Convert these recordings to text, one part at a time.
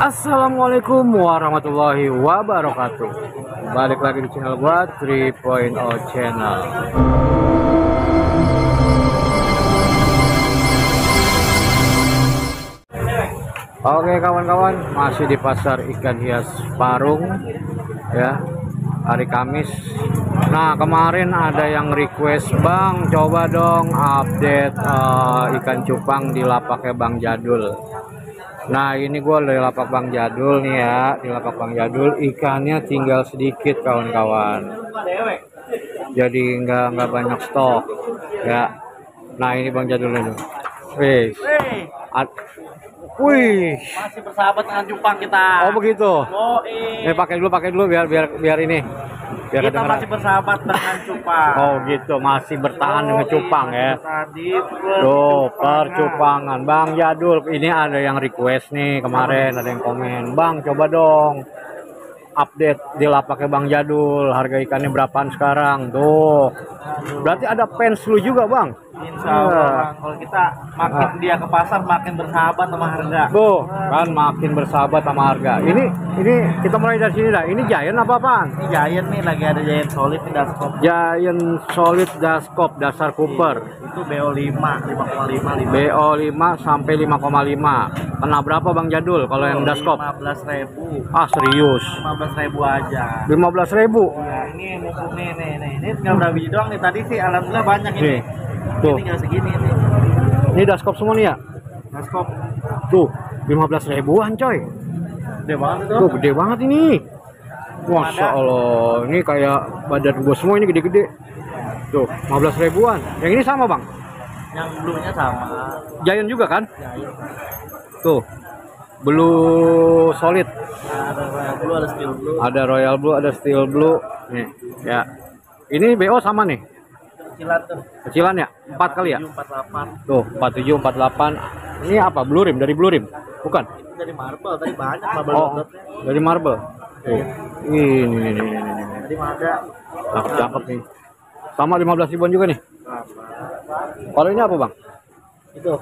Assalamualaikum warahmatullahi wabarakatuh. Balik lagi di channel gua 3.0 channel. Oke kawan-kawan masih di pasar ikan hias Parung ya. Hari Kamis. Nah kemarin ada yang request Bang coba dong update uh, ikan cupang di lapaknya Bang Jadul Nah ini gue dari lapak Bang Jadul nih ya. Di lapak Bang Jadul ikannya tinggal sedikit kawan-kawan. Jadi nggak nggak banyak stok. Ya. Nah ini Bang Jadul ini. Wih, Wih, masih bersahabat dengan cupang kita. oh begitu. Oh, Eh pakai dulu, pakai dulu biar biar biar ini. Biar kita masih bersahabat dengan cupang. Oh gitu, masih bertahan dengan cupang ya. Tadi Tuh, percupangan. Bang Jadul, ini ada yang request nih kemarin, ada yang komen. Bang, coba dong update di lapaknya Bang Jadul. Harga ikannya berapaan sekarang? Tuh. Berarti ada fans lu juga, Bang? Insya Allah, Bang. kalau kita makin Ah. dia ke pasar makin bersahabat sama harga. Tuh, kan makin bersahabat sama harga. Ini ini kita mulai dari sini dah. Ini Giant apa apaan? Ini Giant nih lagi ada Giant solid di Daskop. Giant Solid Daskop dasar Cooper. Itu BO5, 5,5 5. BO5 sampai 5,5. Kena berapa Bang Jadul kalau yang Daskop? 15 ribu. Ah, serius. 15 ribu aja. 15.000. Ya, ini mumpung nih, nih, nih. Ini tinggal berapa doang nih. Tadi sih alhamdulillah banyak ini. Nih. Tuh. Ini tinggal segini. Ini Daskop semua nih ya? Daskop. Tuh, 15 ribuan coy. Gede banget itu. Tuh, gede banget ini. Masya Allah, ini kayak badan gua semua ini gede-gede. Tuh, 15 ribuan. Yang ini sama bang? Yang bluenya sama. Giant juga kan? Giant. Tuh, blue solid. Nah, ada royal blue, ada steel blue. Ada royal blue, ada steel blue. Nih, ya. Ini BO sama nih. Kecilan tuh. Kecilan ya? 4 kali ya? 48. Tuh, 47, 48. Ini apa? Blue rim dari blue rim? Bukan. Itu dari marble, tadi banyak marble Oh, dari marble. Tuh. Ini, ini, ini, ini, mah ada. Cakep, cakep nih. Sama 15 ribuan juga nih. Kalau ini apa bang? Itu.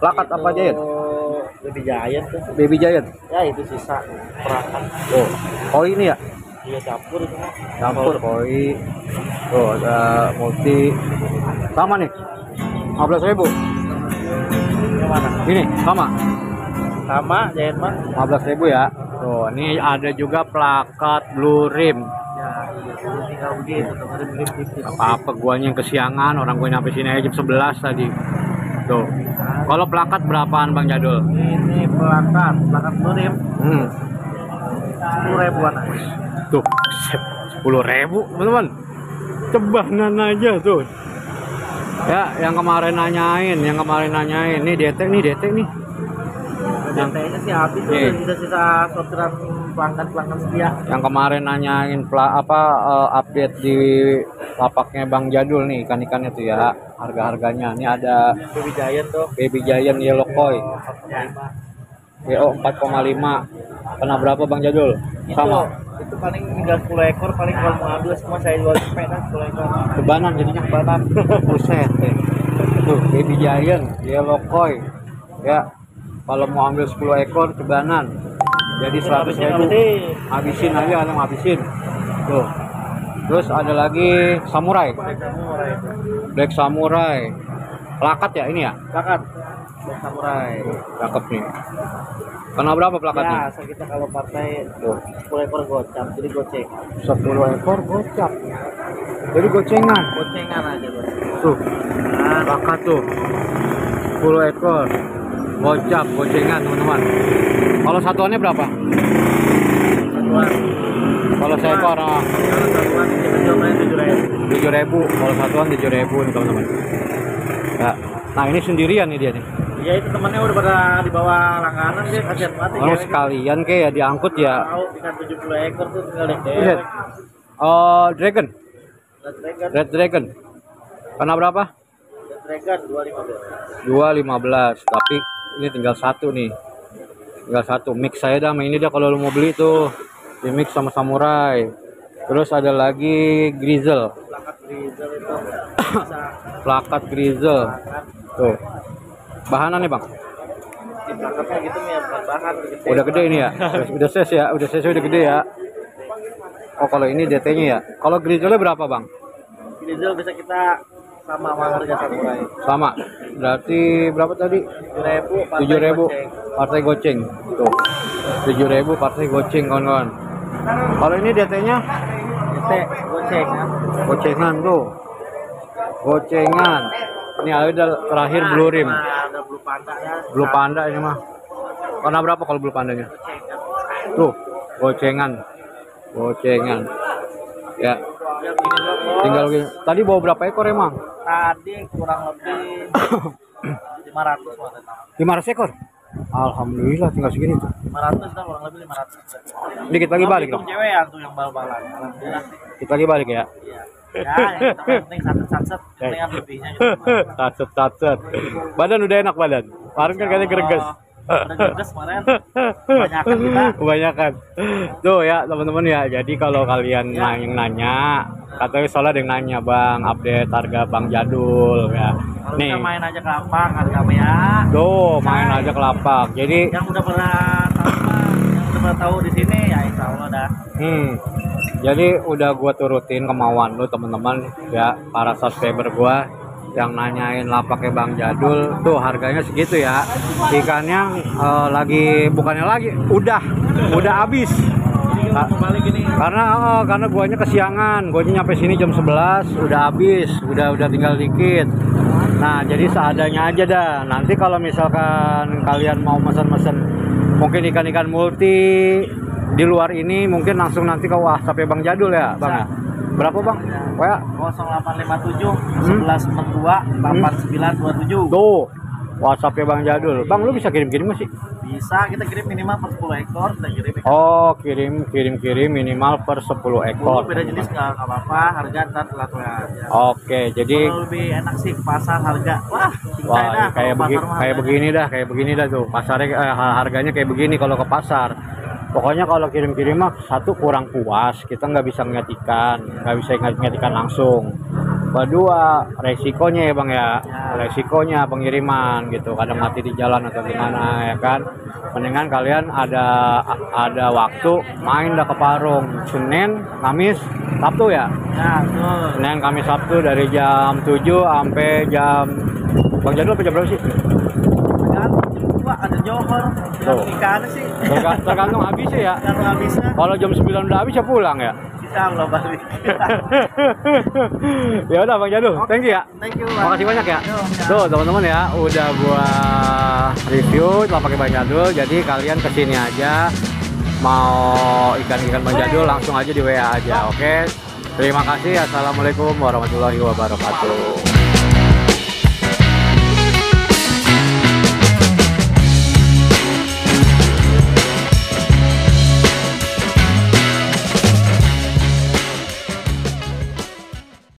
Plakat apa giant? Oh, lebih giant tuh. Baby giant. Ya itu sisa perakan. Tuh. Oh ini ya? Iya campur. Campur koi. Tuh ada multi. Sama nih. 15 ribu. Yang mana? Ini sama. Sama giant mah. 15 ribu ya. Tuh, ini ada juga plakat blue rim. Ya, iya tipis. Apa-apa guanya yang kesiangan, orang gue nyampe sini aja jam 11 tadi. Tuh. Kalau plakat berapaan Bang Jadul? Ini pelakat, pelakat lurim Hmm. 10 ribuan aja. Tuh, sepuluh ribu, teman-teman. Cebanan aja tuh. Ya, yang kemarin nanyain, yang kemarin nanyain, nih DT nih, DT nih. Jantainya sih habis tuh, sisa-sisa sortiran pelanggan-pelanggan setia. Yang kemarin nanyain pla, apa eh, update di lapaknya Bang Jadul nih ikan-ikannya tuh ya, harga-harganya. Ini ada Baby giant tuh. Baby Giant Yellow Koi, Ya. BO 4,5. Kena berapa Bang Jadul? Itu, Sama. Itu paling tinggal 10 ekor, paling kalau mau ambil semua saya jual cepet kan 10 ekor. Kebanan jadinya kebanan. Buset. deh. Tuh, Baby Giant Yellow Koi. Ya. Kalau mau ambil 10 ekor cebanan. Jadi 100 ribu. Habisin aja langsung habisin. Tuh. Terus ada lagi samurai. Black samurai. Plakat ya ini ya? Plakat. Samurai. Cakep nih. Kena berapa plakatnya? Ya, asal kita kalau partai Tuh. 10 ekor gocap, jadi goceng. 10 ekor gocap. Jadi gocengan. Gocengan aja bos. Tuh. Plakat tuh. 10 ekor. Gocap, gocengan teman-teman. Kalau satuannya berapa? Satuan. Kalau seekor ah, Kalau satuan kita jual main 7 ribu. 7000 kalau satuan 7000 nih teman-teman. Ya. Nah, ini sendirian nih dia nih. Ya itu temannya udah pada di bawah langganan dia kasihan banget. Oh, sekalian kayak ya diangkut ya. Tahu ikan 70 ekor tuh tinggal Lihat. Oh, dragon. Red Dragon, Red dragon. Kena berapa? Red Dragon 215. 215 tapi ini tinggal satu nih. Tinggal satu. Mix saya dah ini dah kalau lu mau beli tuh. Di mix sama samurai. Terus ada lagi grizzle. Plakat Grizzle itu. Bisa plakat grizzle. Makan tuh bahanannya bang di gitu nih bahan gede. Udah gede ini ya? Udah, ses ya? Udah ses udah gede ya? Oh kalau ini DT-nya ya? Kalau grizzle berapa bang? Diesel bisa kita sama sama harga samurai. Sama. Berarti berapa tadi? Tujuh ribu. Partai goceng. Tuh. Tujuh ribu partai goceng kawan-kawan. Kalau ini DT-nya Gede, goceng ya. gocengan tuh. Gocengan. Ini ada terakhir blue rim. Ada blue panda ya. Blue panda ini mah. Warna berapa kalau blue pandanya? Ya. Tuh, gocengan. Gocengan. Ya, Ya tinggal gini. Tadi bawa berapa ekor emang? Tadi kurang lebih 500 waktu itu. 500 ekor. Alhamdulillah tinggal segini tuh. 500 dah kurang lebih 500. Dikit lagi balik dong. cewek yang tuh yang bal-balan. Dikit lagi balik ya. Iya. Ya, yang yang penting satset-satset, yang penting lebihnya gitu. Tacet tacet. Badan udah enak badan. Kemarin kan katanya greges. Udah greges kemarin. Kebanyakan kita. Kebanyakan. Tuh ya teman-teman ya. Jadi kalau kalian Ya. nanya, nanya, katanya soalnya ada yang nanya bang, update harga bang jadul ya. Nih, main aja ke lapak harga apa ya. tuh main aja ke lapak. Jadi, Yang udah pernah tahu yang udah pernah tahu di sini ya insya Allah dah. hmm, jadi udah gua turutin kemauan lu teman-teman. Ya para subscriber gua yang nanyain lapaknya bang jadul. Tuh harganya segitu ya. Ikannya eh, lagi bukannya lagi udah udah habis. Ini. karena oh, karena guanya kesiangan. Guanya nyampe sini jam 11 udah habis. Udah udah tinggal dikit. Nah jadi seadanya aja dah. Nanti kalau misalkan kalian mau mesen-mesen mungkin ikan-ikan multi di luar ini mungkin langsung nanti ke WhatsApp Bang Jadul ya Bang ya berapa Bang Wah 0857 1142 8927. tuh WhatsApp Bang Jadul Bang lu bisa kirim-kirim sih Bisa kita kirim minimal per 10 ekor, kita kirim ikan. Oh kirim kirim kirim minimal per 10 ekor beda jenis nggak nggak apa-apa, harga ntar telat aja. Oke jadi Kalau lebih enak sih ke pasar harga. Wah, cincai dah. Wah, kayak begini, kayak begini dah, kayak begini dah tuh. Pasarnya eh, harganya kayak begini kalau ke pasar. Pokoknya kalau kirim-kirim mah satu kurang puas, kita nggak bisa ngeliat ikan, nggak bisa ngeliat ikan langsung. Kedua, resikonya ya bang ya, Ya. resikonya pengiriman gitu, kadang mati di jalan atau gimana ya kan. Mendingan kalian ada ada waktu main dah ke Parung, Senin, Kamis, Sabtu ya. Ya, betul. Senin, Kamis, Sabtu dari jam 7 sampai jam Bang Jadul apa jam berapa sih? Tergantung ada johor, Tuh. tergantung ikan sih. Terga- Tergantung habisnya ya. Tergantung habisnya. Kalau jam 9 udah habis ya pulang ya. Bisa Allah balik. ya udah Bang Jadul, thank you ya. Thank you. Bang. Makasih banyak ya. Yo, ya. Tuh teman-teman ya, udah gua review telah pakai Bang Jadul. Jadi kalian ke sini aja mau ikan-ikan Bang Jadul langsung aja di WA aja, oke? Terima kasih. Assalamualaikum warahmatullahi wabarakatuh.